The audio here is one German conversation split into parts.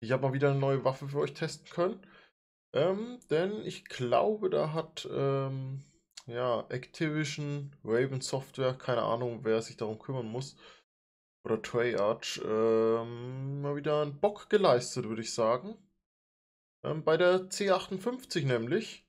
Ich habe mal wieder eine neue Waffe für euch testen können. Ähm, denn ich glaube, da hat ähm, ja, Activision, Raven Software, keine Ahnung, wer sich darum kümmern muss, oder Treyarch, ähm, mal wieder einen Bock geleistet, würde ich sagen. Ähm, bei der C58 nämlich,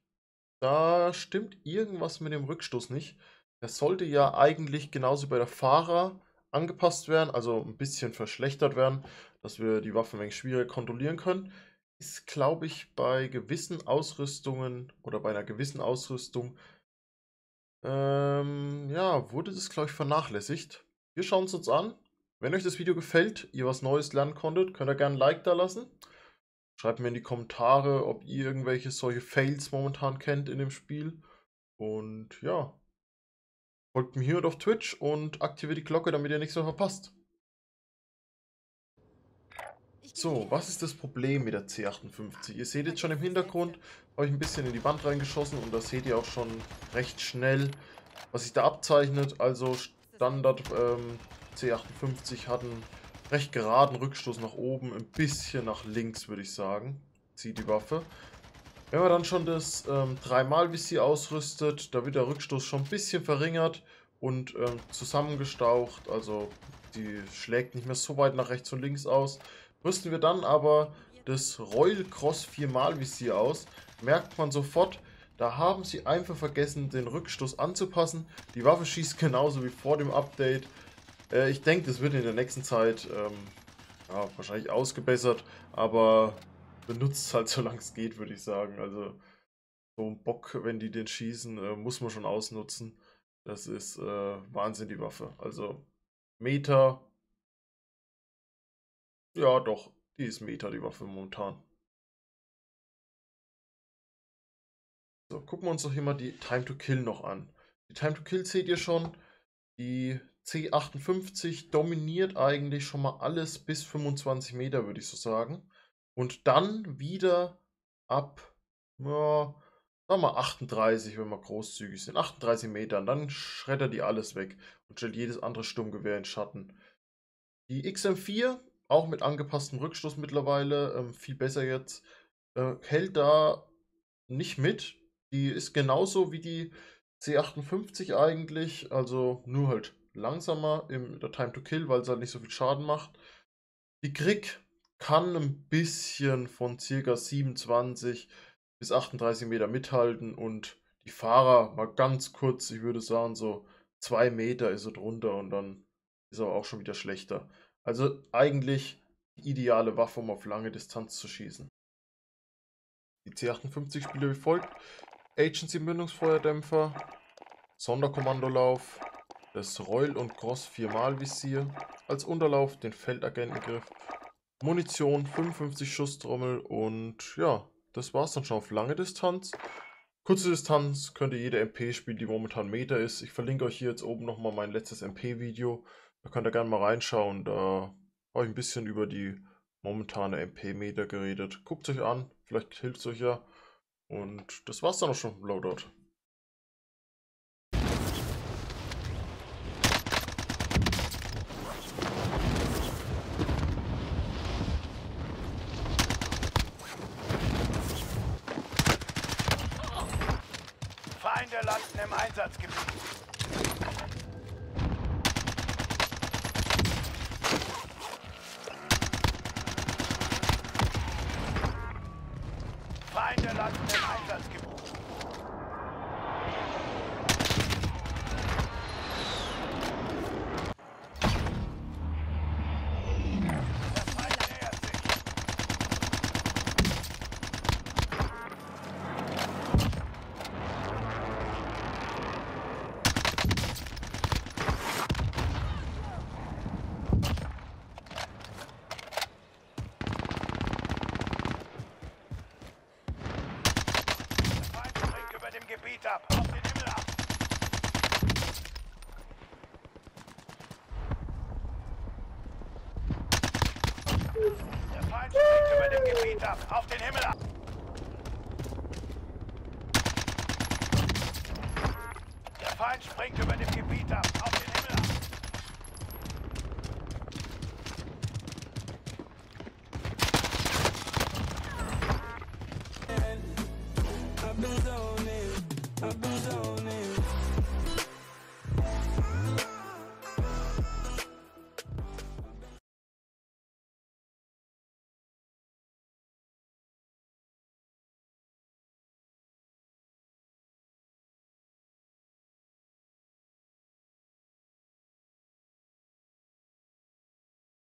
da stimmt irgendwas mit dem Rückstoß nicht. Der sollte ja eigentlich genauso bei der Fahrer angepasst werden, also ein bisschen verschlechtert werden, dass wir die Waffen ein wenig schwieriger kontrollieren können ist, glaube ich, bei gewissen Ausrüstungen oder bei einer gewissen Ausrüstung, ähm, ja, wurde das, glaube ich, vernachlässigt. Wir schauen es uns an. Wenn euch das Video gefällt, ihr was Neues lernen konntet, könnt ihr gerne ein Like da lassen. Schreibt mir in die Kommentare, ob ihr irgendwelche solche Fails momentan kennt in dem Spiel. Und ja, folgt mir hier und auf Twitch und aktiviert die Glocke, damit ihr nichts mehr verpasst. So, was ist das Problem mit der C58? Ihr seht jetzt schon im Hintergrund, habe ich ein bisschen in die Wand reingeschossen und da seht ihr auch schon recht schnell, was sich da abzeichnet. Also Standard ähm, C58 hat einen recht geraden Rückstoß nach oben, ein bisschen nach links würde ich sagen, zieht die Waffe. Wenn man dann schon das ähm, 3x-Visier ausrüstet, da wird der Rückstoß schon ein bisschen verringert und ähm, zusammengestaucht, also die schlägt nicht mehr so weit nach rechts und links aus. Rüsten wir dann aber das Royal Cross 4x Visier aus, merkt man sofort, da haben sie einfach vergessen, den Rückstoß anzupassen. Die Waffe schießt genauso wie vor dem Update. Äh, ich denke, das wird in der nächsten Zeit ähm, ja, wahrscheinlich ausgebessert, aber benutzt halt so lange es geht, würde ich sagen. Also so ein Bock, wenn die den schießen, äh, muss man schon ausnutzen. Das ist äh, Wahnsinn, die Waffe. Also Meter ja, doch. Die ist Meta, die Waffe momentan. So, gucken wir uns doch hier mal die Time to Kill noch an. Die Time to Kill seht ihr schon. Die C58 dominiert eigentlich schon mal alles bis 25 Meter, würde ich so sagen. Und dann wieder ab, ja, sagen wir 38, wenn wir großzügig sind. 38 Metern. Dann schreddert die alles weg und stellt jedes andere Sturmgewehr in Schatten. Die XM4 auch mit angepasstem Rückstoß mittlerweile, ähm, viel besser jetzt, äh, hält da nicht mit. Die ist genauso wie die C58 eigentlich, also nur halt langsamer in der Time to Kill, weil es halt nicht so viel Schaden macht. Die Krieg kann ein bisschen von ca. 27 bis 38 Meter mithalten und die Fahrer mal ganz kurz, ich würde sagen so 2 Meter ist er drunter und dann ist er auch schon wieder schlechter. Also eigentlich die ideale Waffe, um auf lange Distanz zu schießen. Die C58 spiele wie folgt. Agency-Mündungsfeuerdämpfer, Sonderkommandolauf, das Royal und Cross 4x Visier, als Unterlauf den Feldagentengriff, Munition, 55 Schusstrommel und ja, das war's dann schon auf lange Distanz. Kurze Distanz könnt ihr jede MP spielen, die momentan Meter ist. Ich verlinke euch hier jetzt oben nochmal mein letztes MP-Video. Da könnt ihr gerne mal reinschauen. Da habe ich ein bisschen über die momentane MP-Meter geredet. Guckt euch an, vielleicht hilft es euch ja. Und das war's dann auch schon vom. Feinde landen im Einsatzgebiet. Ab. Auf den Himmel ab. Der Feind springt über dem Gebiet ab. Auf den Himmel ab. Feind springt über dem